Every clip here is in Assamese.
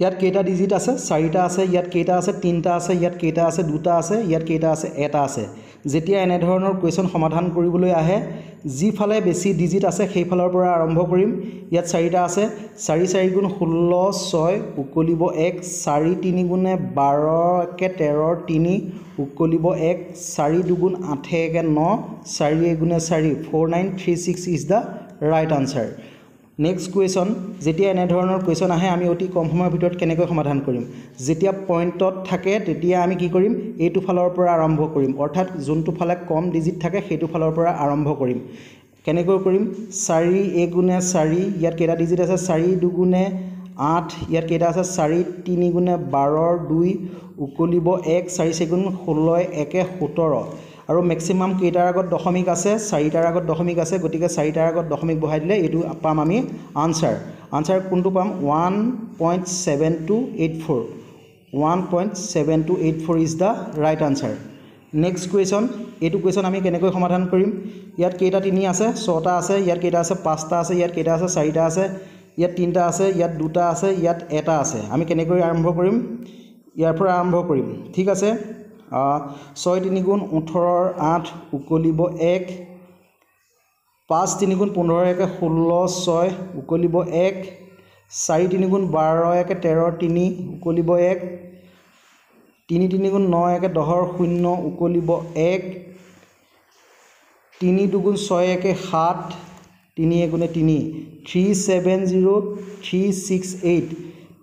ইয়াত কেইটা ডিজিট আছে? চাৰিটা আছে ইয়াত কেইটা আছে তিনিটা আছে ইয়াত কেইটা আছে দুটা আছে ইয়াত কেইটা আছে এটা আছে। যেতিয়া এনেধৰণৰ কুৱেশ্যন সমাধান কৰিবলৈ আহে যিফালে বেছি ডিজিট আছে সেইফালৰ পৰা আৰম্ভ কৰিম। ইয়াত চাৰিটা আছে চাৰি চাৰি গুণ ষোল্ল ছয় উকলিব এক চাৰি তিনি গুণে বাৰ একে তেৰৰ তিনি উকলিব এক চাৰি দুগুণ আঠে একে ন চাৰি এগুণে চাৰি four nine three six is the right answer next question যেতিয়া এনেধৰণৰ কুৱেশ্যন আহে আমি অতি কম সময়ৰ ভিতৰত কেনেকৈ সমাধান কৰিম? যেতিয়া পইণ্টত থাকে তেতিয়া আমি কি কৰিম? এইটো ফালৰ পৰা আৰম্ভ কৰিম। অৰ্থাৎ যোনটো ফালে কম ডিজিট থাকে সেইটো ফালৰ পৰা আৰম্ভ কৰিম। কেনেকৈ কৰিম? চাৰি এগুণে চাৰি ইয়াত কেইটা ডিজিট আছে? চাৰি দুগুণে আঠ ইয়াত কেইটা আছে? চাৰি তিনি গুণে বাৰৰ দুই উকলিব এক চাৰি চেগুণ ষোল্ল একে সোতৰ। আৰু মেক্সিমাম কেইটাৰ আগত দশমিক আছে চাৰিটাৰ আগত দশমিক আছে গতিকে চাৰিটাৰ আগত দশমিক বহাই দিলে এইটো পাম আমি আনচাৰ আনচাৰ কোনটো পাম? One point seven two eight four one point seven two eight four is the right answer next question এইটো কুৱেশ্যন আমি কেনেকৈ সমাধান কৰিম? ইয়াত কেইটা তিনি আছে ছটা আছে ইয়াত কেইটা আছে পাঁচটা আছে ইয়াত কেইটা আছে চাৰিটা আছে ইয়াত তিনিটা আছে ইয়াত দুটা আছে ইয়াত এটা আছে। আমি কেনেকৈ আৰম্ভ কৰিম? ইয়াৰ পৰা আৰম্ভ কৰিম। ঠিক আছে? ছয় তিনি গুণ ওঠৰৰ আঠ উকলিব এক পাঁচ তিনি গুণ পোন্ধৰ একে ষোল্ল ছয় উকলিব এক চাৰি তিনি গুণ বাৰ একে তেৰ তিনি উকলিব এক তিনি তিনি গুণ ন একে দহৰ শূন্য উকলিব এক তিনি দুগুণ ছয় একে সাত তিনি এগুণে তিনি three seven zero' three six eight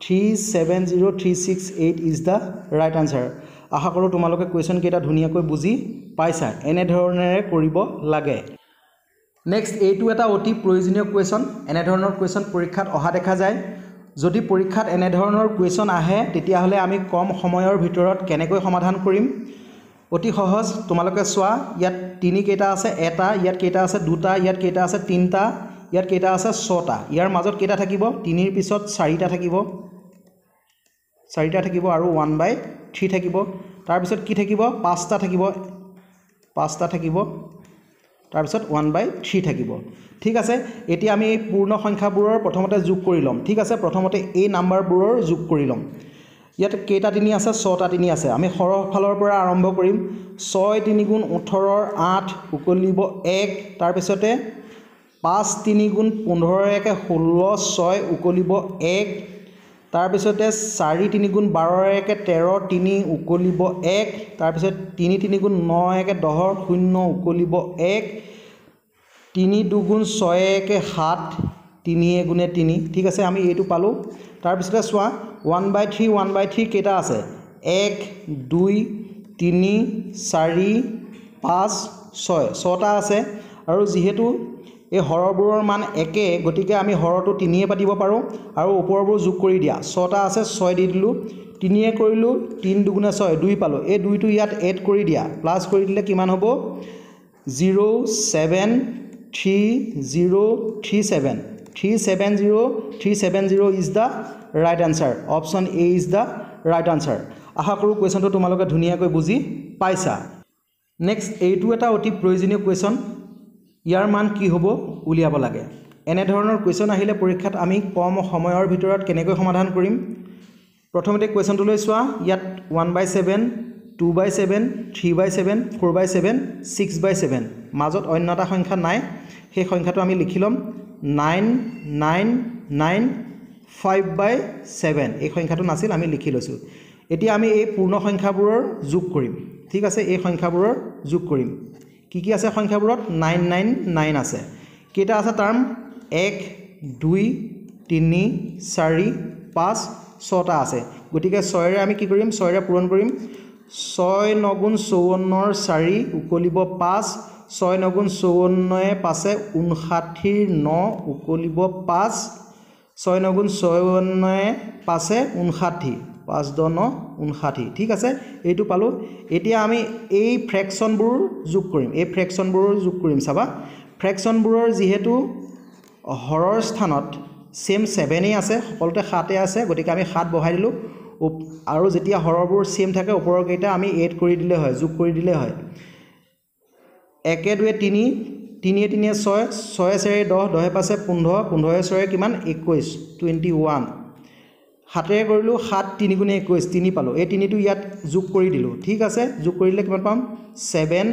three seven zero' three six eight is the right answer. আশা কৰোঁ তোমালোকে কুৱেশ্যনকেইটা ধুনীয়াকৈ বুজি পাইছা। এনেধৰণেৰে কৰিব লাগে। নেক্সট এইটো এটা অতি প্ৰয়োজনীয় কুৱেশ্যন এনেধৰণৰ কুৱেশ্যন পৰীক্ষাত অহা দেখা যায়। যদি পৰীক্ষাত এনেধৰণৰ কুৱেশ্যন আহে তেতিয়াহ'লে আমি কম সময়ৰ ভিতৰত কেনেকৈ সমাধান কৰিম? অতি সহজ তোমালোকে চোৱা ইয়াত তিনি কেইটা আছে এটা ইয়াত কেইটা আছে দুটা ইয়াত কেইটা আছে তিনিটা ইয়াত কেইটা আছে ছটা। ইয়াৰ মাজত কেইটা থাকিব? তিনিৰ পিছত চাৰিটা থাকিব। চাৰিটা থাকিব আৰু ওৱান বাই থ্ৰী থাকিব। তাৰপিছত কি থাকিব? পাঁচটা থাকিব। পাঁচটা থাকিব। তাৰপিছত ওৱান বাই থ্ৰী থাকিব। ঠিক আছে এতিয়া আমি পূৰ্ণ সংখ্যাবোৰৰ প্ৰথমতে যোগ কৰি ল'ম। ঠিক আছে প্ৰথমতে এই নাম্বাৰবোৰৰ যোগ কৰি ল'ম। ইয়াত কেইটা তিনি আছে? ছটা তিনি আছে। আমি সৰহ ফালৰ পৰা আৰম্ভ কৰিম। ছয় তিনি গুণ ওঠৰৰ আঠ উকলিব এক তাৰপিছতে পাঁচ তিনি গুণ পোন্ধৰ একে ষোল্ল ছয় উকলিব এক তাৰপিছতে চাৰি তিনি গুণ বাৰ একে তেৰ তিনি উকলিব এক তাৰপিছত তিনি তিনি গুণ ন একে দহৰ শূন্য উকলিব এক তিনি দুগুণ ছয় একে সাত তিনি এগুণে তিনি। ঠিক আছে আমি এইটো পালোঁ। তাৰপিছতে চোৱা one by three one by three কেইটা আছে? এক দুই তিনি চাৰি পাঁচ ছয়। ছটা আছে। আৰু যিহেতু এই হৰবোৰৰ মান একে গতিকে আমি হৰটো তিনিয়ে পাতিব পাৰোঁ আৰু ওপৰবোৰ যোগ কৰি দিয়া। ছটা আছে ছয় দি দিলোঁ। তিনিয়ে কৰিলোঁ তিনি দুগুণে ছয় দুই পালোঁ। এই দুইটো ইয়াত এড কৰি দিয়া। প্লাছ কৰি দিলে কিমান হ'ব? Zero' seven three zero' three seven three seven zero' three seven zero' is the right answer option A is the right answer আশা কৰোঁ কুৱেশ্যনটো তোমালোকে ধুনীয়াকৈ বুজি পাইছা। নেক্সট এইটো এটা অতি প্ৰয়োজনীয় কুৱেশ্যন ইয়াৰ মান কি হ'ব উলিয়াব লাগে? এনেধৰণৰ কুৱেশ্যন আহিলে পৰীক্ষাত আমি কম সময়ৰ ভিতৰত কেনেকৈ সমাধান কৰিম? প্ৰথমতে কুৱেশ্যনটোলৈ চোৱা। ইয়াত one by seven two by seven three by seven four by seven six by seven মাজত অন্য এটা সংখ্যা নাই। সেই সংখ্যাটো আমি লিখি ল'ম। Nine nine nine five by seven এই সংখ্যাটো নাছিল আমি লিখি লৈছোঁ। এতিয়া আমি এই পূৰ্ণ সংখ্যাবোৰৰ যোগ কৰিম। ঠিক আছে এই সংখ্যাবোৰৰ যোগ কৰিম। কি কি আছে সংখ্যাবোৰত? নাইন নাইন নাইন আছে। কেইটা আছে টাৰ্ম এক দুই তিনি চাৰি পাঁচ ছটা আছে। গতিকে ছয়েৰে আমি কি কৰিম? ছয়েৰে পূৰণ কৰিম। ছয় নগুণ চৌৱন্নৰ চাৰি উকলিব পাঁচ। ছয় নগুণ চৌৱন্নয়ে পাঁচে ঊনষাঠিৰ ন উকলিব পাঁচ। ছয় নগুণ চৌৱন্নয়ে পাঁচে ঊনষাঠি। পাঁচ দহ ন ঊনষাঠি ঠিক আছে? এইটো পালোঁ। এতিয়া আমি এই ফ্ৰেকশ্যনবোৰ যোগ কৰিম। এই ফ্ৰেকশ্যনবোৰৰ যোগ কৰিম চাবা। ফ্ৰেকশ্যনবোৰৰ যিহেতু হৰৰ স্থানত ছেম ছেভেনেই আছে সকলোতে সাতে আছে গতিকে আমি সাত বহাই দিলোঁ। আৰু যেতিয়া হৰবোৰ ছেম থাকে ওপৰৰকেইটা আমি এড কৰি দিলে হয় যোগ কৰি দিলে হয়। একে দুৱে তিনি তিনিয়ে তিনিয়ে ছয় ছয়ে চাৰিয়ে দহ দহে পাঁচে পোন্ধৰ পোন্ধৰে ছয়ে কিমান? একৈছ টুৱেণ্টি ওৱান সাতেৰে কৰিলোঁ সাত তিনি গুণে একৈছ তিনি পালোঁ। এই তিনিটো ইয়াত যোগ কৰি দিলোঁ। ঠিক আছে? যোগ কৰি দিলে কিমান পাম? Seven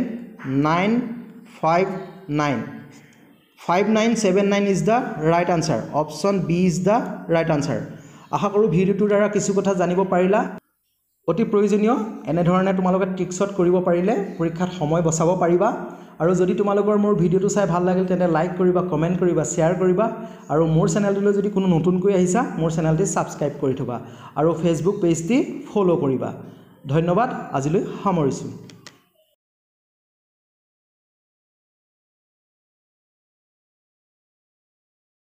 nine five nine. Five nine seven nine is the right answer. Option B is the right answer. আশা কৰোঁ ভিডিঅ'টোৰ দ্বাৰা কিছু কথা জানিব পাৰিলা। অতি প্ৰয়োজনীয়। এনেধৰণে তোমালোকে ট্ৰিক্সত কৰিব পাৰিলে পৰীক্ষাত সময় বচাব পাৰিবা। আৰু যদি তোমালোকৰ মোৰ ভিডিঅ'টো চাই ভাল লাগিল তেন্তে লাইক কৰিবা কমেণ্ট কৰিবা শ্বেয়াৰ কৰিবা আৰু মোৰ চেনেলটোলৈ যদি কোনো নতুনকৈ আহিছা মোৰ চেনেলটি ছাবস্ক্ৰাইব কৰি থ'বা আৰু ফেচবুক পেজটি ফ'ল' কৰিবা। ধন্যবাদ আজিলৈ সামৰিছোঁ।